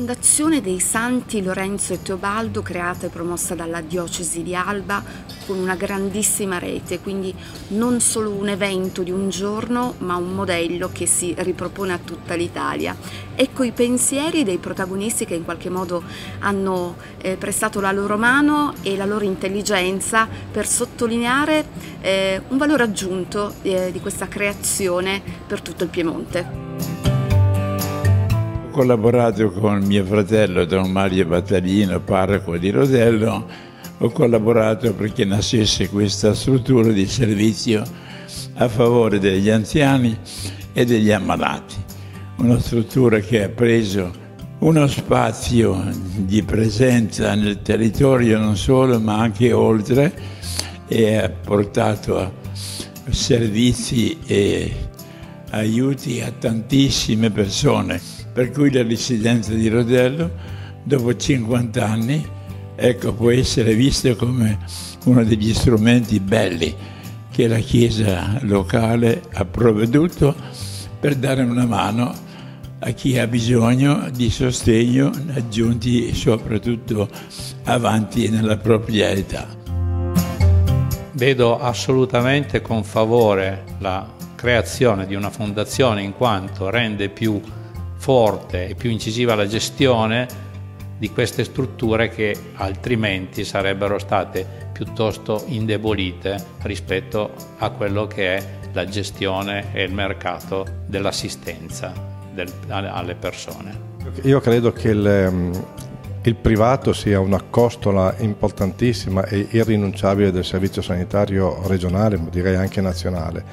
Fondazione dei Santi Lorenzo e Teobaldo, creata e promossa dalla Diocesi di Alba con una grandissima rete, quindi non solo un evento di un giorno, ma un modello che si ripropone a tutta l'Italia. Ecco i pensieri dei protagonisti che in qualche modo hanno eh, prestato la loro mano e la loro intelligenza per sottolineare eh, un valore aggiunto eh, di questa creazione per tutto il Piemonte. Collaborato con mio fratello Don Mario Battalino, parroco di Rodello, ho collaborato perché nascesse questa struttura di servizio a favore degli anziani e degli ammalati. Una struttura che ha preso uno spazio di presenza nel territorio non solo ma anche oltre e ha portato servizi e aiuti a tantissime persone per cui la residenza di Rodello dopo 50 anni ecco, può essere vista come uno degli strumenti belli che la Chiesa locale ha provveduto per dare una mano a chi ha bisogno di sostegno, aggiunti soprattutto avanti nella propria età. Vedo assolutamente con favore la creazione di una fondazione in quanto rende più forte e più incisiva la gestione di queste strutture che altrimenti sarebbero state piuttosto indebolite rispetto a quello che è la gestione e il mercato dell'assistenza del, alle persone. Io credo che il, ehm, il privato sia una costola importantissima e irrinunciabile del servizio sanitario regionale, direi anche nazionale.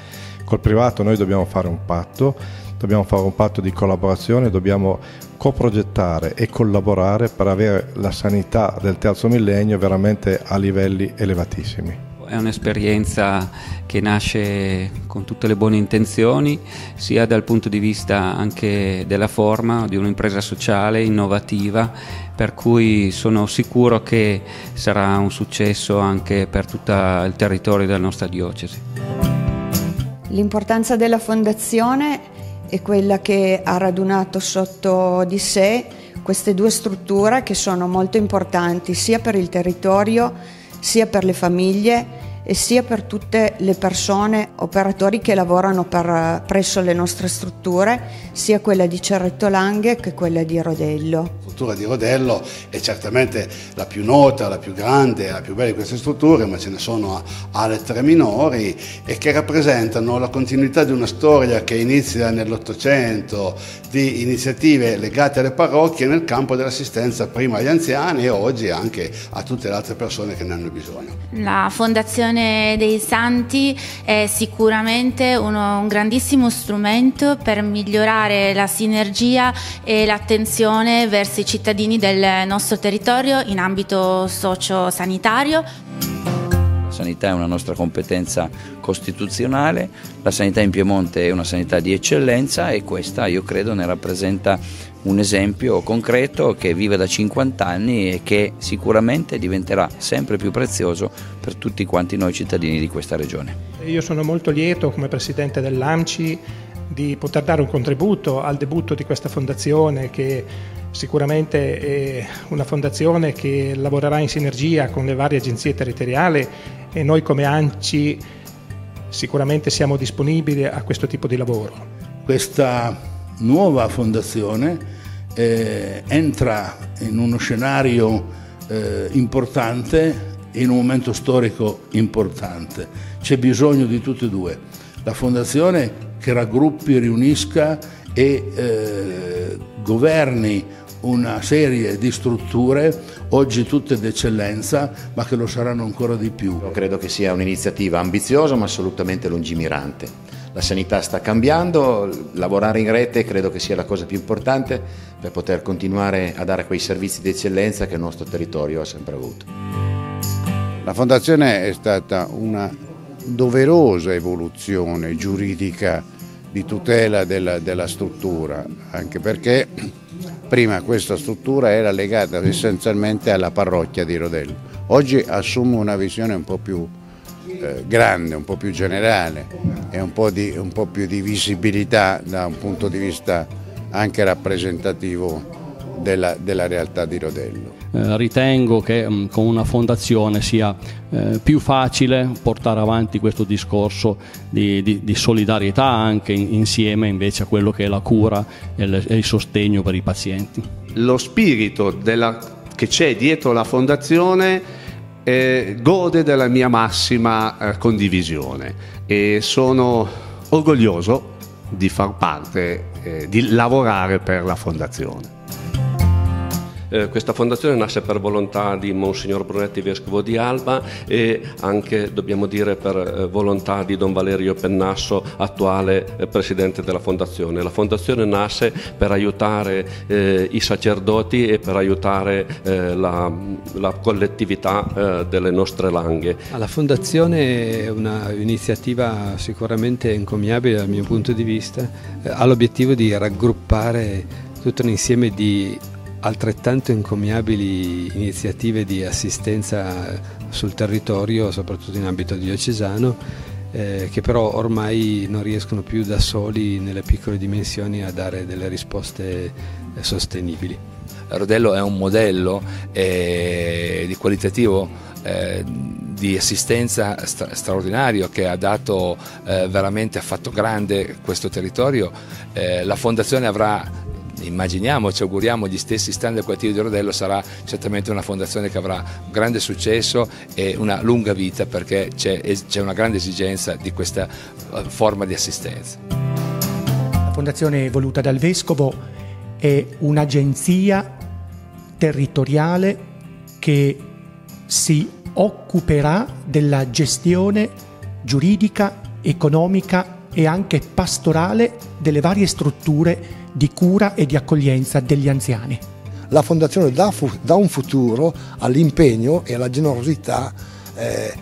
Col privato noi dobbiamo fare un patto dobbiamo fare un patto di collaborazione, dobbiamo coprogettare e collaborare per avere la sanità del terzo millennio veramente a livelli elevatissimi. È un'esperienza che nasce con tutte le buone intenzioni, sia dal punto di vista anche della forma di un'impresa sociale innovativa, per cui sono sicuro che sarà un successo anche per tutto il territorio della nostra diocesi. L'importanza della fondazione è quella che ha radunato sotto di sé queste due strutture che sono molto importanti sia per il territorio sia per le famiglie e sia per tutte le persone, operatori che lavorano per, presso le nostre strutture, sia quella di Cerretto Langhe che quella di Rodello. La struttura di Rodello è certamente la più nota, la più grande, la più bella di queste strutture, ma ce ne sono altre minori e che rappresentano la continuità di una storia che inizia nell'Ottocento di iniziative legate alle parrocchie nel campo dell'assistenza prima agli anziani e oggi anche a tutte le altre persone che ne hanno bisogno. La Fondazione Fondazione dei Santi è sicuramente uno, un grandissimo strumento per migliorare la sinergia e l'attenzione verso i cittadini del nostro territorio in ambito sociosanitario. Sanità è una nostra competenza costituzionale, la sanità in Piemonte è una sanità di eccellenza e questa io credo ne rappresenta un esempio concreto che vive da 50 anni e che sicuramente diventerà sempre più prezioso per tutti quanti noi cittadini di questa regione. Io sono molto lieto come Presidente dell'AMCI di poter dare un contributo al debutto di questa fondazione che sicuramente è una fondazione che lavorerà in sinergia con le varie agenzie territoriali e noi come ANCI sicuramente siamo disponibili a questo tipo di lavoro. Questa nuova fondazione eh, entra in uno scenario eh, importante, in un momento storico importante. C'è bisogno di tutte e due. La fondazione che raggruppi, riunisca e eh, governi una serie di strutture, oggi tutte d'eccellenza, ma che lo saranno ancora di più. Io credo che sia un'iniziativa ambiziosa ma assolutamente lungimirante la sanità sta cambiando, lavorare in rete credo che sia la cosa più importante per poter continuare a dare quei servizi di eccellenza che il nostro territorio ha sempre avuto. La Fondazione è stata una doverosa evoluzione giuridica di tutela della, della struttura, anche perché prima questa struttura era legata essenzialmente alla parrocchia di Rodello. Oggi assume una visione un po' più eh, grande, un po' più generale e un po, di, un po' più di visibilità da un punto di vista anche rappresentativo della, della realtà di Rodello. Eh, ritengo che mh, mm, con una fondazione sia eh, più facile portare avanti questo discorso di, di, di solidarietà anche in, insieme invece a quello che è la cura e, le, e il sostegno per i pazienti. Lo spirito della, che c'è dietro la fondazione eh, gode della mia massima eh, condivisione e sono orgoglioso di far parte, eh, di lavorare per la fondazione. Eh, questa fondazione nasce per volontà di Monsignor Brunetti, Vescovo di Alba e anche, dobbiamo dire, per eh, volontà di Don Valerio Pennasso, attuale eh, Presidente della fondazione. La fondazione nasce per aiutare eh, i sacerdoti e per aiutare eh, la, la, collettività eh, delle nostre langhe. La fondazione è un'iniziativa sicuramente encomiabile dal mio punto di vista, ha l'obiettivo di raggruppare tutto un insieme di altrettanto encomiabili iniziative di assistenza sul territorio, soprattutto in ambito diocesano, eh, che però ormai non riescono più da soli nelle piccole dimensioni a dare delle risposte eh, sostenibili. Rodello è un modello eh, di qualitativo eh, di assistenza stra straordinario che ha dato eh, veramente, ha fatto grande questo territorio. Eh, la Fondazione avrà immaginiamo, ci auguriamo gli stessi standard qualitativi di Rodello sarà certamente una fondazione che avrà grande successo e una lunga vita perché c'è una grande esigenza di questa eh, forma di assistenza. La fondazione voluta dal Vescovo è un'agenzia territoriale che si occuperà della gestione giuridica, economica e anche pastorale delle varie strutture di cura e di accoglienza degli anziani. La Fondazione dà, dà un futuro all'impegno e alla generosità eh,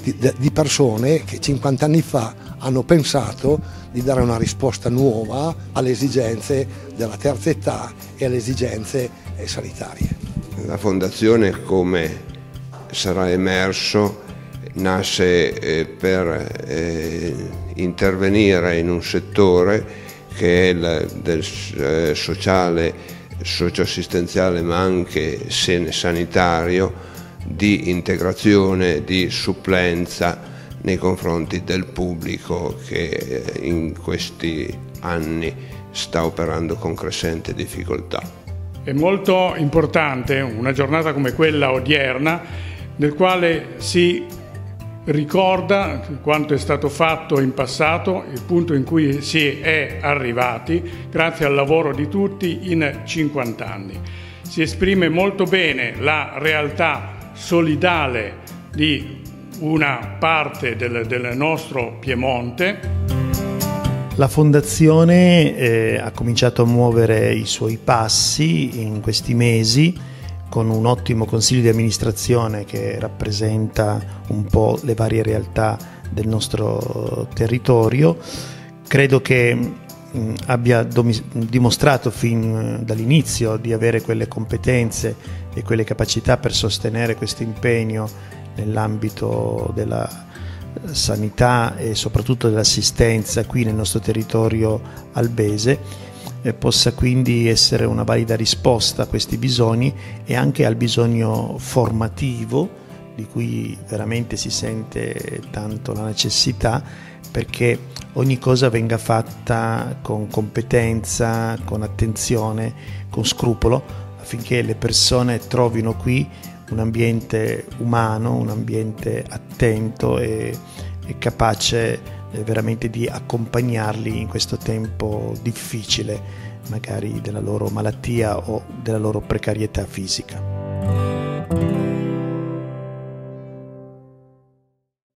di, di persone che 50 anni fa hanno pensato di dare una risposta nuova alle esigenze della terza età e alle esigenze eh, sanitarie. La Fondazione, come sarà emerso, nasce eh, per eh, intervenire in un settore che è il del eh, sociale, socioassistenziale ma anche sanitario, di integrazione, di supplenza nei confronti del pubblico che in questi anni sta operando con crescente difficoltà. È molto importante una giornata come quella odierna nel quale si ricorda quanto è stato fatto in passato, il punto in cui si è arrivati grazie al lavoro di tutti in 50 anni. Si esprime molto bene la realtà solidale di una parte del, del nostro Piemonte. La Fondazione eh, ha cominciato a muovere i suoi passi in questi mesi con un ottimo consiglio di amministrazione che rappresenta un po' le varie realtà del nostro territorio. Credo che abbia dimostrato fin dall'inizio di avere quelle competenze e quelle capacità per sostenere questo impegno nell'ambito della sanità e soprattutto dell'assistenza qui nel nostro territorio albese eh, possa quindi essere una valida risposta a questi bisogni e anche al bisogno formativo di cui veramente si sente tanto la necessità perché ogni cosa venga fatta con competenza, con attenzione, con scrupolo affinché le persone trovino qui un ambiente umano, un ambiente attento e, e capace eh, veramente di accompagnarli in questo tempo difficile, magari della loro malattia o della loro precarietà fisica.